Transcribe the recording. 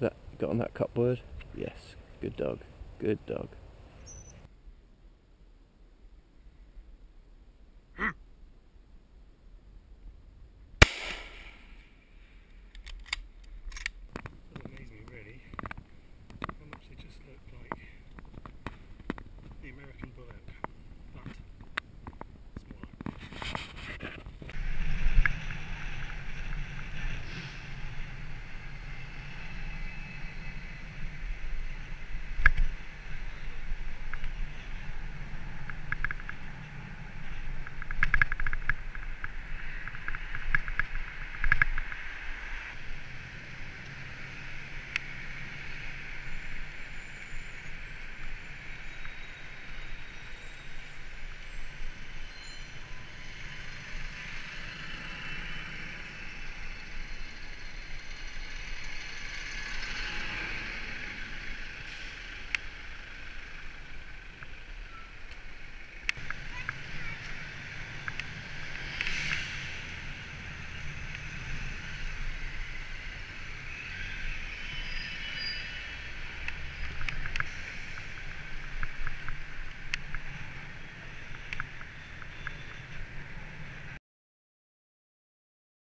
That got on that cupboard? Yes. Good dog. Good dog.